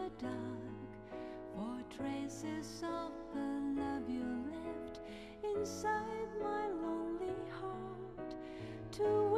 the dark for traces of the love you left inside my lonely heart to